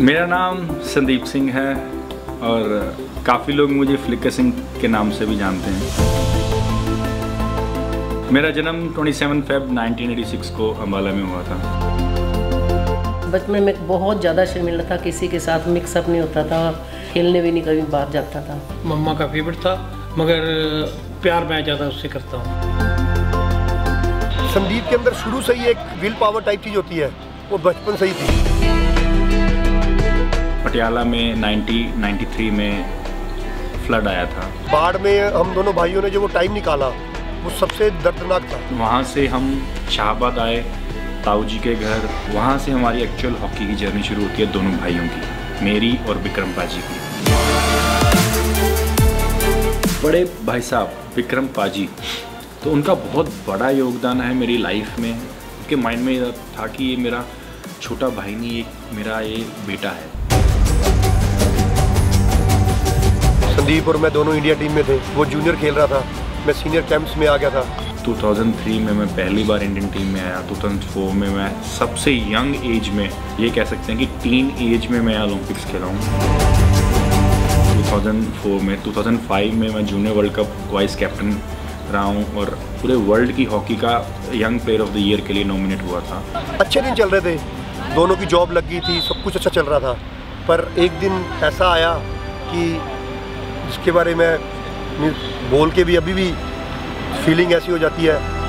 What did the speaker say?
मेरा नाम संदीप सिंह है और काफ़ी लोग मुझे फ्लिकर सिंह के नाम से भी जानते हैं। मेरा जन्म 27 फेब 1986 को अम्बाला में हुआ था। बचपन में बहुत ज़्यादा शर्मिला था किसी के साथ मिक्सअप नहीं होता था खेलने भी नहीं कभी बाहर जाता था। मम्मा का फेवरेट था मगर प्यार मैं ज़्यादा उससे करता हूँ। संदीप के अंदर शुरू से ही एक विल पावर टाइप चीज़ होती है वो बचपन से ही थी। पटियाला में 90 93 में फ्लड आया था। बाढ़ में हम दोनों भाइयों ने जो वो टाइम निकाला वो सबसे दर्दनाक था। वहाँ से हम शाहबाद आए ताऊ जी के घर। वहाँ से हमारी एक्चुअल हॉकी की जर्नी शुरू होती है दोनों भाइयों की मेरी और विक्रम पाजी की। बड़े भाई साहब विक्रम पाजी तो उनका बहुत बड़ा योगदान है मेरी लाइफ में। उनके माइंड में था कि ये मेरा छोटा भाई नहीं एक मेरा ये बेटा है। संदीप और मैं दोनों इंडिया टीम में थे। वो जूनियर खेल रहा था। मैं सीनियर कैंप्स में आ गया था। 2003 में मैं पहली बार इंडियन टीम में आया। 2004 में मैं सबसे यंग एज में ये कह सकते हैं कि टीन एज में मैं ओलंपिक्स खेला हूँ। 2004 में 2005 में मैं junior world cup vice captain रहा हूँ और पूरे वर्ल्ड की हॉकी का young player of the year के लिए नॉमिनेट हुआ था। अच्छे दिन चल रहे थे। दोनों की जॉब लग गई थी सब कुछ अच्छा चल रहा था। पर एक दिन ऐसा आया कि जिसके बारे में बोल के भी अभी भी फीलिंग ऐसी हो जाती है।